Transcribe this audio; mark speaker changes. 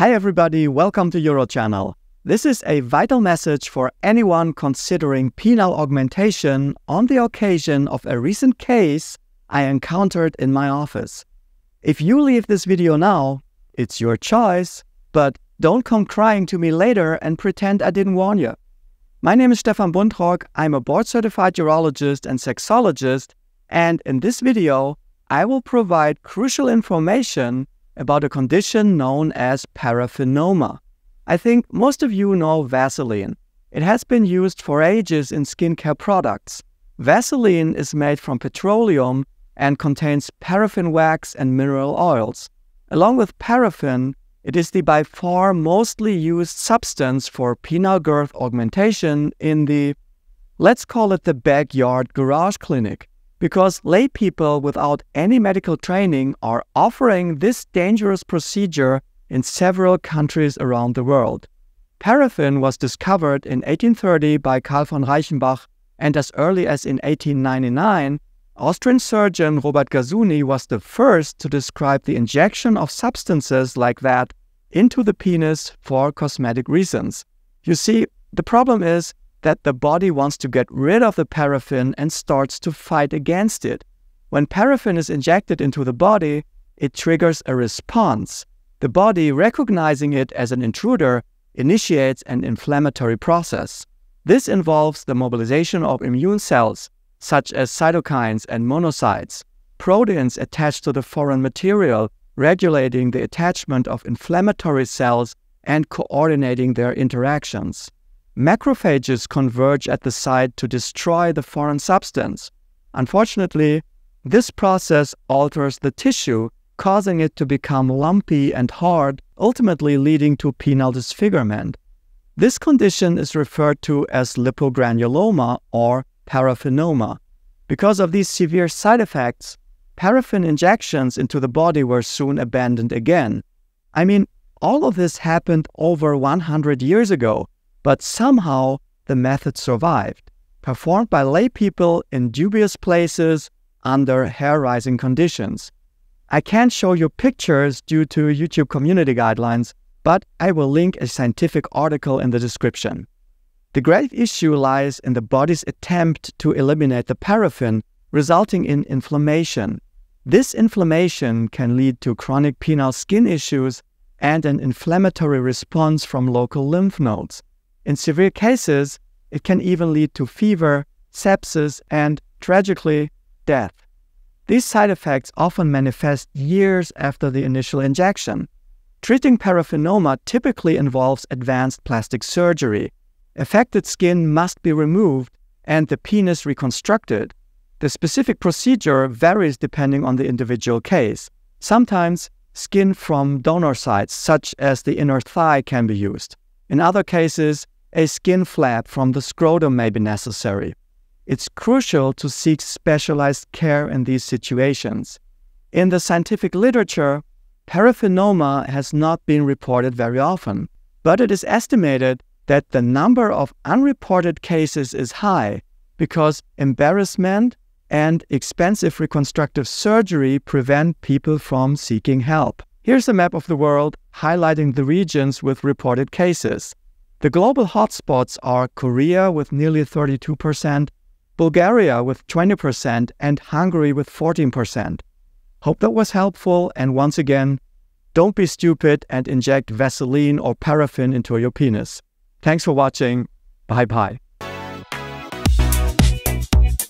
Speaker 1: Hi everybody, welcome to UroChannel. This is a vital message for anyone considering penile augmentation on the occasion of a recent case I encountered in my office. If you leave this video now, it's your choice, but don't come crying to me later and pretend I didn't warn you. My name is Stefan Buntrock. I'm a board certified urologist and sexologist, and in this video, I will provide crucial information about a condition known as paraffinoma. I think most of you know Vaseline. It has been used for ages in skincare products. Vaseline is made from petroleum and contains paraffin wax and mineral oils. Along with paraffin, it is the by far mostly used substance for penile girth augmentation in the, let's call it the backyard garage clinic because lay people without any medical training are offering this dangerous procedure in several countries around the world. Paraffin was discovered in 1830 by Karl von Reichenbach, and as early as in 1899, Austrian surgeon Robert Gersuny was the first to describe the injection of substances like that into the penis for cosmetic reasons. You see, the problem is that the body wants to get rid of the paraffin and starts to fight against it. When paraffin is injected into the body, it triggers a response. The body, recognizing it as an intruder, initiates an inflammatory process. This involves the mobilization of immune cells, such as cytokines and monocytes, proteins attached to the foreign material, regulating the attachment of inflammatory cells and coordinating their interactions. Macrophages converge at the site to destroy the foreign substance. Unfortunately, this process alters the tissue, causing it to become lumpy and hard, ultimately leading to penile disfigurement. This condition is referred to as lipogranuloma or paraffinoma. Because of these severe side effects, paraffin injections into the body were soon abandoned again. I mean, all of this happened over 100 years ago, but somehow the method survived, performed by lay people in dubious places under hair rising conditions. I can't show you pictures due to YouTube community guidelines, but I will link a scientific article in the description. The grave issue lies in the body's attempt to eliminate the paraffin, resulting in inflammation. This inflammation can lead to chronic penile skin issues and an inflammatory response from local lymph nodes. In severe cases, it can even lead to fever, sepsis, and, tragically, death. These side effects often manifest years after the initial injection. Treating paraffinoma typically involves advanced plastic surgery. Affected skin must be removed and the penis reconstructed. The specific procedure varies depending on the individual case. Sometimes skin from donor sites, such as the inner thigh, can be used. In other cases, a skin flap from the scrotum may be necessary. It's crucial to seek specialized care in these situations. In the scientific literature, paraffinoma has not been reported very often, but it is estimated that the number of unreported cases is high because embarrassment and expensive reconstructive surgery prevent people from seeking help. Here's a map of the world highlighting the regions with reported cases. The global hotspots are Korea with nearly 32%, Bulgaria with 20%, and Hungary with 14%. Hope that was helpful, and once again, don't be stupid and inject Vaseline or paraffin into your penis. Thanks for watching. Bye bye.